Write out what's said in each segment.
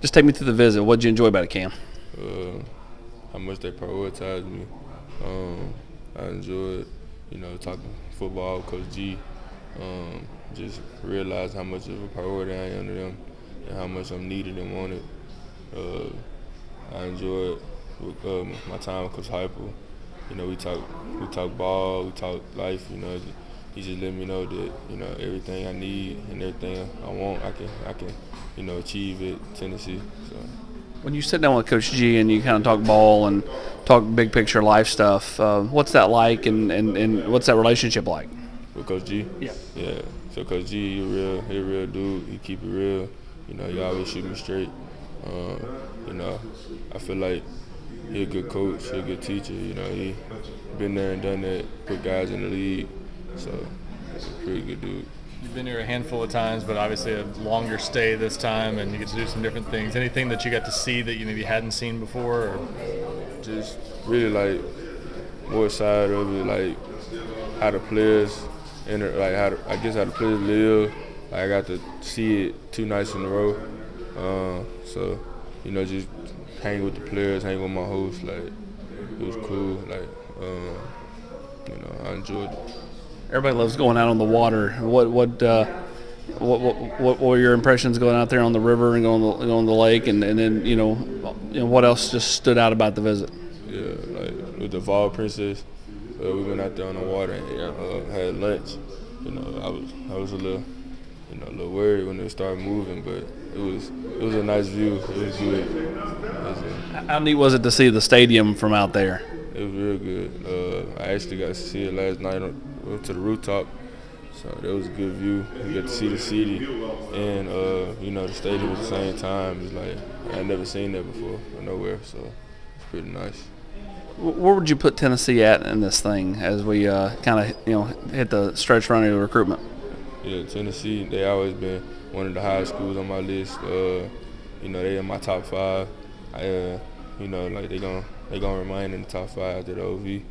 Just take me through the visit. What did you enjoy about it, Cam? Uh, how much they prioritize me. Um, I enjoyed, you know, talking football with Coach G. Um, just realized how much of a priority I am to them and how much I'm needed and wanted. Uh, I enjoyed with, um, my time with Coach Heupel. You know, we talk we talk ball, we talk life. You know, he just let me know that you know everything I need and everything I want, I can I can you know achieve at Tennessee. So. When you sit down with Coach G and you kind of talk ball and talk big picture life stuff, uh, what's that like and, and, and what's that relationship like? With Coach G? Yeah. Yeah. So Coach G, he real, he real dude. He keep it real. You know, he always shoot me straight. Um, you know, I feel like he a good coach, he a good teacher. You know, he been there and done that, put guys in the league. So pretty good dude. You've been here a handful of times, but obviously a longer stay this time, and you get to do some different things. Anything that you got to see that you maybe hadn't seen before? Or? Just really like more side of it, like how the players enter, like how the, I guess how the players live. Like I got to see it two nights in a row. Uh, so you know, just hang with the players, hang with my host. Like it was cool. Like um, you know, I enjoyed it. Everybody loves going out on the water. What what uh, what, what what were your impressions going out there on the river and going the, going the lake, and, and then you know, you know what else just stood out about the visit? Yeah, like with the Vol Princess, uh, we went out there on the water and uh, had lunch. You know, I was I was a little you know a little worried when it started moving, but it was it was a nice view. It was good. It was, How neat was it to see the stadium from out there? it was real good. Uh, I actually got to see it last night. Went to the rooftop, so that was a good view. We got to see the city and uh, you know the stadium at the same time. It's like I never seen that before nowhere, so it's pretty nice. Where would you put Tennessee at in this thing as we uh, kind of you know hit the stretch run of the recruitment? Yeah, Tennessee, they always been one of the highest schools on my list. Uh, you know, they in my top five. I, uh, you know, like they gon' they gonna remain in the top five after the OV.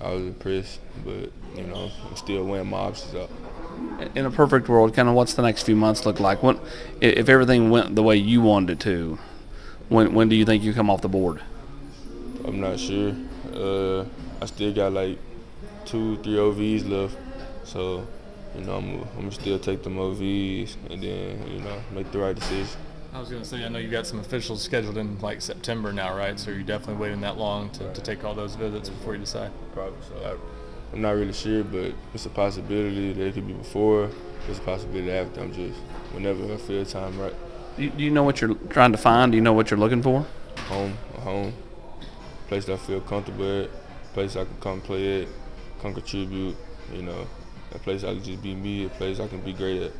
I was impressed, but you know, I'm still weighing my options up. In a perfect world, kind of what's the next few months look like? When, i- if everything went the way you wanted it to, when when do you think you come off the board? I'm not sure. Uh, I still got like two, three OVs left, so you know, I'm I'm gonna still take them OVs and then you know make the right decision. I was going to say, I know you've got some officials scheduled in like September now, right? So you're definitely waiting that long to, to take all those visits before you decide. Probably. So I, I'm not really sure, but it's a possibility that it could be before. It's a possibility after. I'm just whenever I feel time right. Do you, do you know what you're trying to find? Do you know what you're looking for? Home, a home, place that I feel comfortable at, place I can come play at, come contribute. You know, a place I can just be me, a place I can be great at.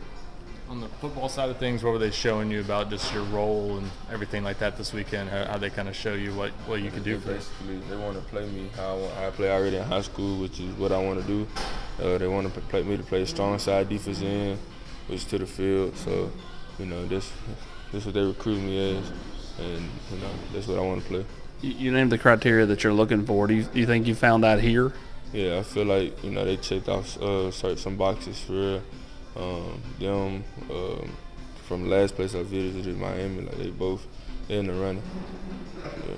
On the football side of things, what were they showing you about just your role and everything like that this weekend? How, how they kind of show you what, what you can do for us? Basically, they want to play me how I, want, I play already in high school, which is what I want to do. Uh, they want to play me to play strong side defense end, which is to the field. So, you know, this this what they recruit me as, and you know, that's what I want to play. You, you named the criteria that you're looking for. Do you, do you think you found that here? Yeah, I feel like you know they checked off uh, some boxes for real. Um, them um, from the last place I visited, Miami, like they both in the running. Yeah.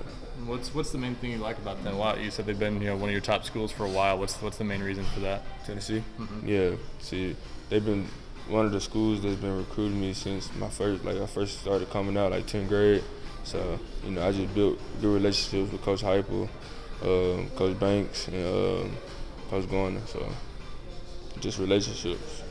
What's what's the main thing you like about them? Wow, you said they've been you know one of your top schools for a while. What's what's the main reason for that? Tennessee. Yeah. See, they've been one of the schools that's been recruiting me since my first, like I first started coming out, like 10th grade. So you know, I just built good relationships with Coach Heupel, um, Coach Banks, and um, Coach Garner. So just relationships.